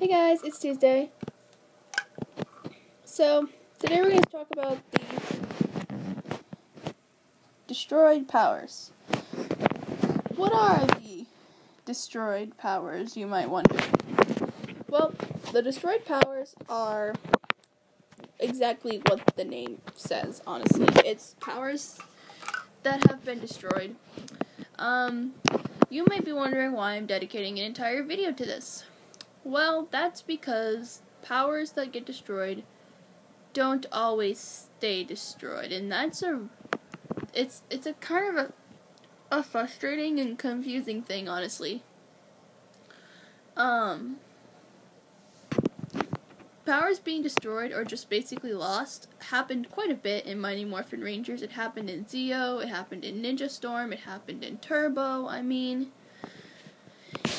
Hey guys, it's Tuesday. So, today we're going to talk about the destroyed powers. What are the destroyed powers, you might wonder? Well, the destroyed powers are exactly what the name says, honestly. It's powers that have been destroyed. Um, you might be wondering why I'm dedicating an entire video to this. Well, that's because powers that get destroyed don't always stay destroyed, and that's a it's it's a kind of a a frustrating and confusing thing, honestly. Um powers being destroyed or just basically lost happened quite a bit in Mighty Morphin Rangers. It happened in Zeo, it happened in Ninja Storm, it happened in Turbo, I mean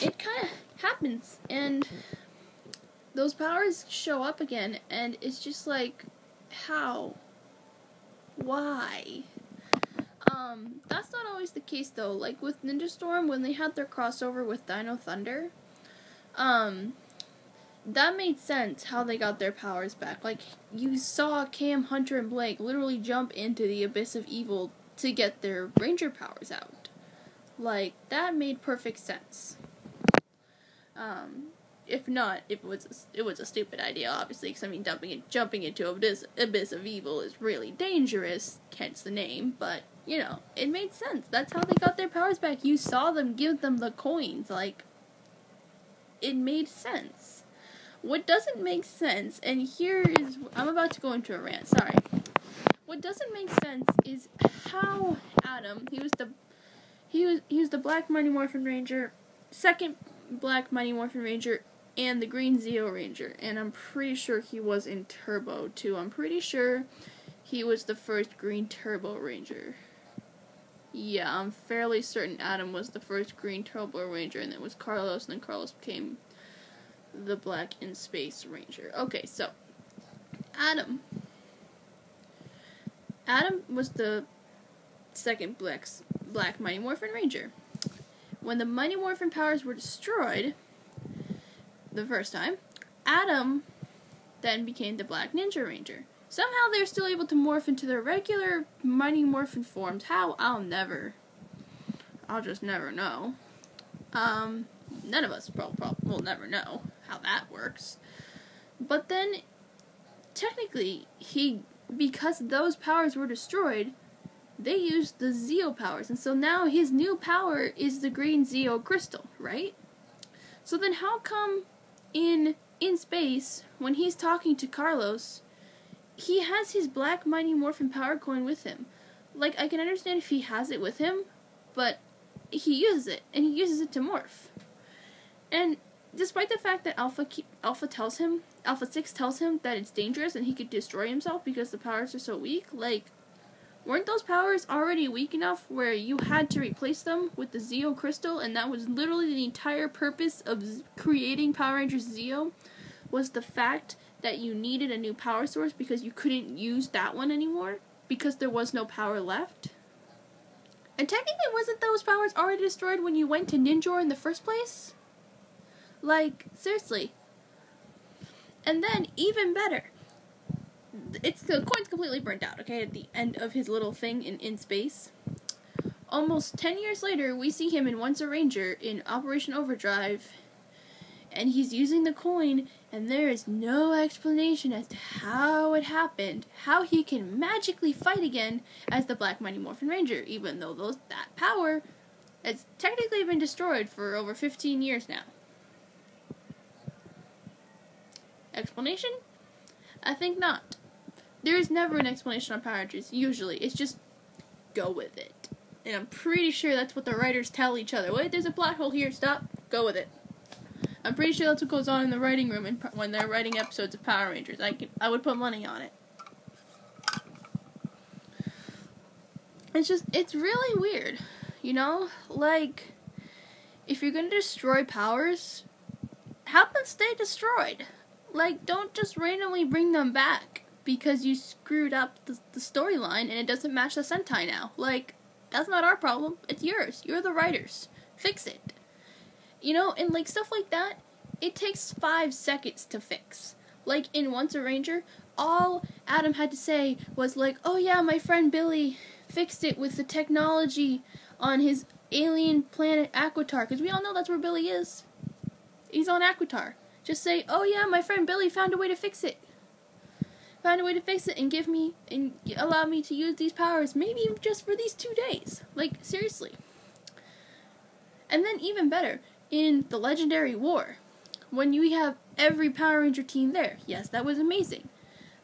it kind of happens. And those powers show up again and it's just like how? Why? Um that's not always the case though. Like with ninja storm when they had their crossover with dino thunder um that made sense how they got their powers back. Like you saw cam hunter and blake literally jump into the abyss of evil to get their ranger powers out. Like that made perfect sense um, if not, it was a, it was a stupid idea, obviously, because I mean, dumping in, jumping into abyss abyss of evil is really dangerous, hence the name. But you know, it made sense. That's how they got their powers back. You saw them give them the coins, like it made sense. What doesn't make sense, and here is I'm about to go into a rant. Sorry. What doesn't make sense is how Adam, he was the he was he was the Black Mighty Morphin Ranger, second Black Mighty Morphin Ranger and the Green Zeo Ranger, and I'm pretty sure he was in Turbo too. I'm pretty sure he was the first Green Turbo Ranger. Yeah, I'm fairly certain Adam was the first Green Turbo Ranger, and it was Carlos, and then Carlos became the Black in Space Ranger. Okay, so Adam. Adam was the second Black's Black Mighty Morphin Ranger. When the Mighty Morphin powers were destroyed the first time, Adam then became the Black Ninja Ranger. Somehow they're still able to morph into their regular Mighty Morphin forms. How? I'll never. I'll just never know. Um, none of us will, will never know how that works. But then, technically, he because those powers were destroyed, they used the Zeo powers, and so now his new power is the green Zeo crystal, right? So then how come in in space when he's talking to Carlos, he has his black mighty morphin power coin with him? Like I can understand if he has it with him, but he uses it and he uses it to morph. And despite the fact that Alpha Alpha tells him, Alpha 6 tells him that it's dangerous and he could destroy himself because the powers are so weak, like weren't those powers already weak enough where you had to replace them with the Zeo Crystal, and that was literally the entire purpose of creating Power Rangers Zeo, was the fact that you needed a new power source because you couldn't use that one anymore because there was no power left? And technically, wasn't those powers already destroyed when you went to Ninjor in the first place? Like, seriously. And then, even better, it's the coin's completely burnt out. Okay, at the end of his little thing in in space. Almost ten years later, we see him in Once a Ranger in Operation Overdrive, and he's using the coin, and there is no explanation as to how it happened, how he can magically fight again as the Black Mighty Morphin Ranger, even though those that power has technically been destroyed for over 15 years now. Explanation? I think not. There is never an explanation on Power Rangers, usually. It's just go with it. And I'm pretty sure that's what the writers tell each other. Wait, there's a plot hole here, stop, go with it. I'm pretty sure that's what goes on in the writing room in, when they're writing episodes of Power Rangers. I, can, I would put money on it. It's just, it's really weird. You know? Like, if you're gonna destroy powers, have them stay destroyed. Like, don't just randomly bring them back because you screwed up the, the storyline and it doesn't match the Sentai now. Like, that's not our problem. It's yours. You're the writers. Fix it. You know, and like stuff like that, it takes five seconds to fix. Like in Once a Ranger, all Adam had to say was like, "Oh yeah, my friend Billy fixed it with the technology on his alien planet Aquitar," because we all know that's where Billy is. He's on Aquitar. Just say, "Oh yeah, my friend Billy found a way to fix it." Found a way to fix it and give me and allow me to use these powers, maybe just for these two days. Like seriously. And then even better, in the Legendary War, when you have every Power Ranger team there, yes, that was amazing.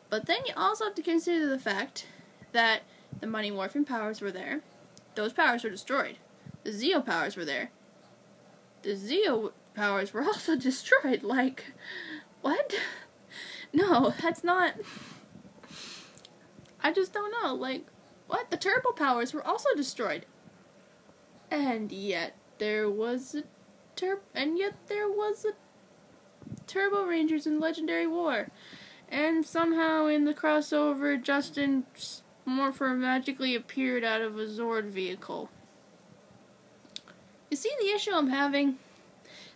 But then you also have to consider the fact that the Mighty Morphin powers were there. Those powers were destroyed. The Zeo powers were there. The Zeo powers were also destroyed. Like, what? No, that's not. I just don't know. Like, what? The Turbo powers were also destroyed. And yet, there was a Tur- and yet there was a Turbo Rangers in Legendary War. And somehow in the crossover, Justin Morpher magically appeared out of a Zord vehicle. You see the issue I'm having?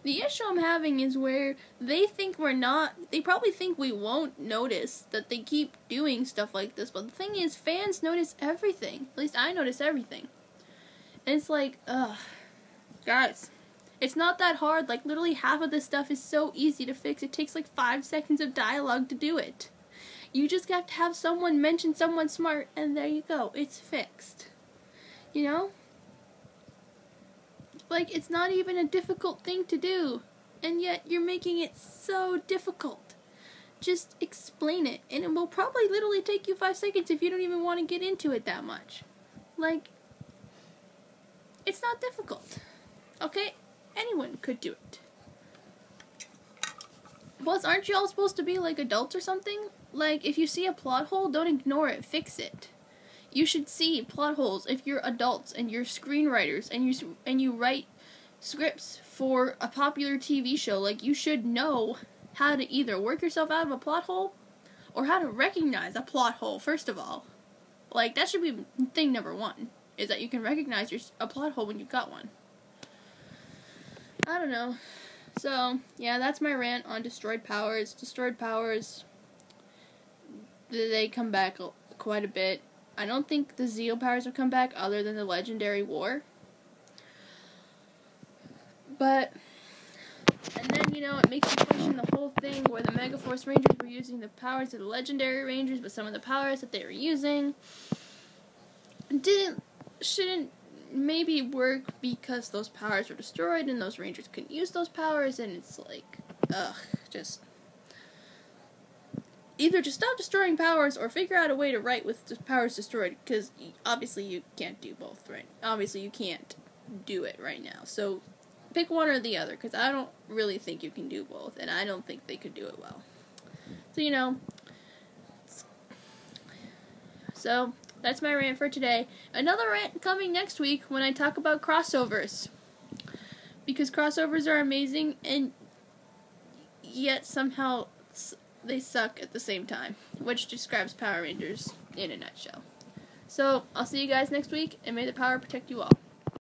The issue I'm having is where they think we're not, they probably think we won't notice that they keep doing stuff like this, but the thing is, fans notice everything. At least I notice everything. And it's like, ugh. Guys, it's not that hard. Like, literally half of this stuff is so easy to fix. It takes like five seconds of dialogue to do it. You just have to have someone mention someone smart, and there you go. It's fixed. You know? Like, it's not even a difficult thing to do, and yet you're making it so difficult. Just explain it, and it will probably literally take you five seconds if you don't even want to get into it that much. Like, it's not difficult. Okay? Anyone could do it. Plus, aren't you all supposed to be like adults or something? Like, if you see a plot hole, don't ignore it, fix it. You should see plot holes if you're adults and you're screenwriters and you and you write scripts for a popular TV show. Like, you should know how to either work yourself out of a plot hole or how to recognize a plot hole first of all. Like, that should be thing number one is that you can recognize your a plot hole when you've got one. I don't know. So, yeah, that's my rant on destroyed powers. Destroyed powers, they come back quite a bit. I don't think the Zeo powers will come back other than the Legendary War. But, and then, you know, it makes you question the whole thing where the Megaforce Rangers were using the powers of the Legendary Rangers, but some of the powers that they were using didn't, shouldn't maybe work because those powers were destroyed and those rangers couldn't use those powers and it's like ugh just either just stop destroying powers or figure out a way to write with the powers destroyed because obviously you can't do both right obviously you can't do it right now so pick one or the other because i don't really think you can do both and i don't think they could do it well so you know so that's my rant for today. Another rant coming next week when I talk about crossovers. Because crossovers are amazing and yet somehow they suck at the same time, which describes Power Rangers in a nutshell. So, I'll see you guys next week and may the power protect you all.